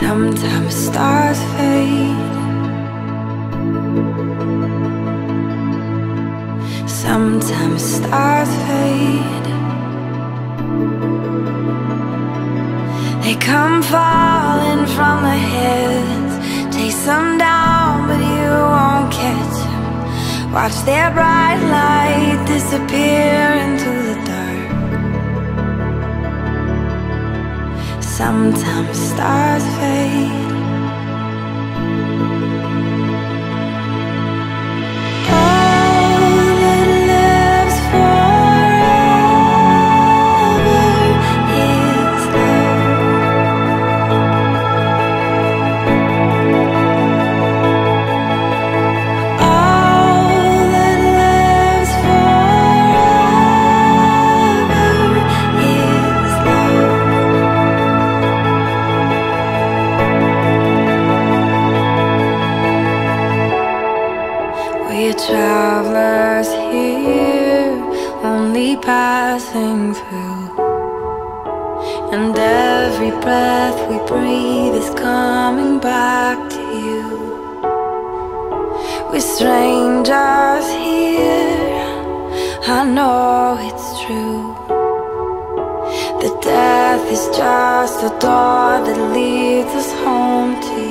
Sometimes stars fade. Sometimes stars fade. They come falling from the heavens, chase them down, but you won't catch them. Watch their bright light disappear Sometimes stars fade. Passing through. And every breath we breathe is coming back to you. We're strangers here, I know it's true. The death is just a door that leads us home to you.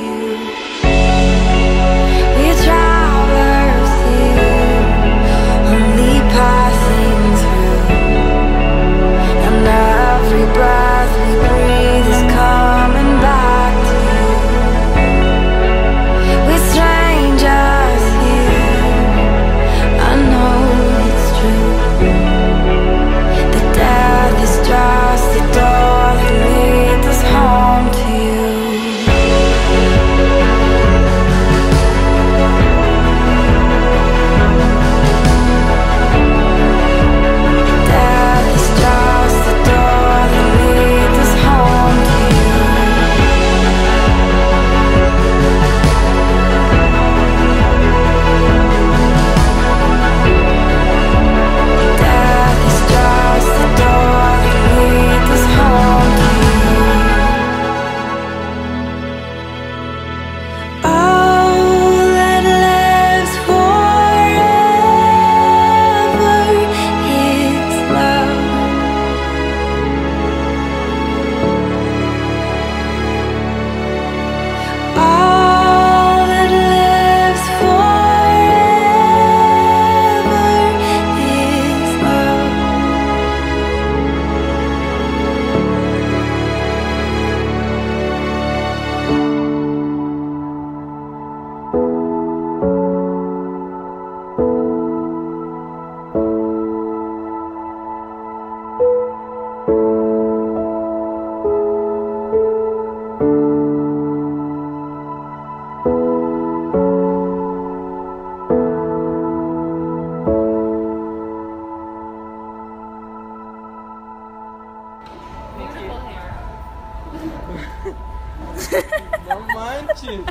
No manches.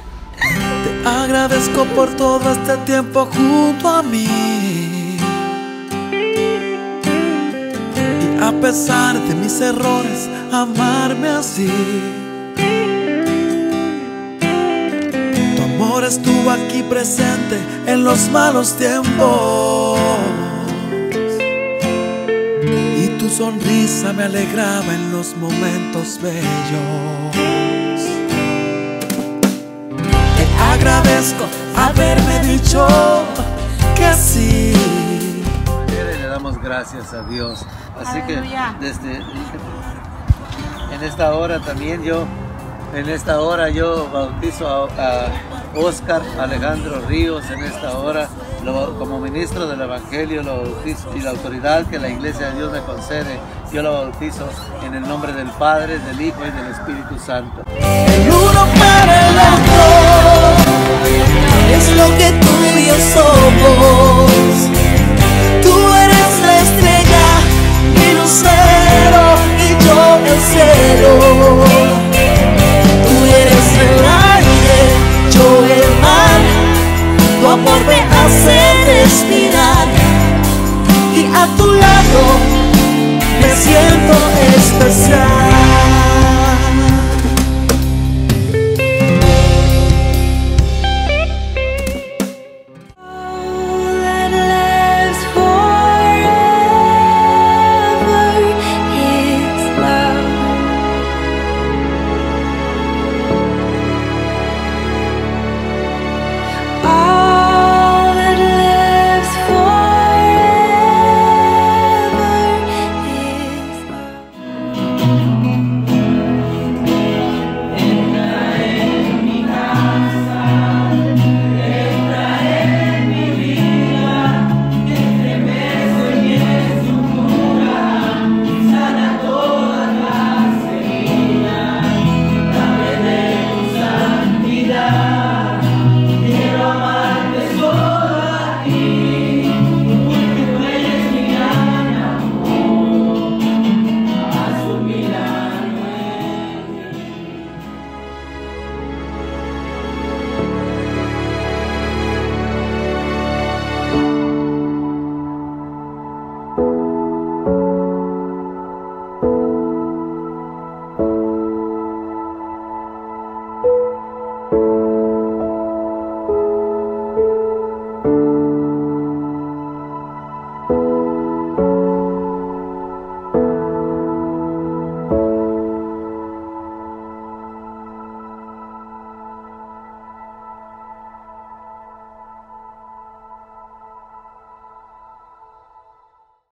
Te agradezco por todo este tiempo junto a mí. Y a pesar de mis errores, amarme así. Tu amor estuvo aquí presente en los malos tiempos. Tu sonrisa me alegraba en los momentos bellos. Te agradezco haberme dicho que sí. Le damos gracias a Dios. Así Aleluya. que desde en esta hora también yo, en esta hora yo bautizo a, a Oscar Alejandro Ríos en esta hora como ministro del Evangelio lo bautizo y la autoridad que la Iglesia de Dios me concede, yo lo bautizo en el nombre del Padre, del Hijo y del Espíritu Santo.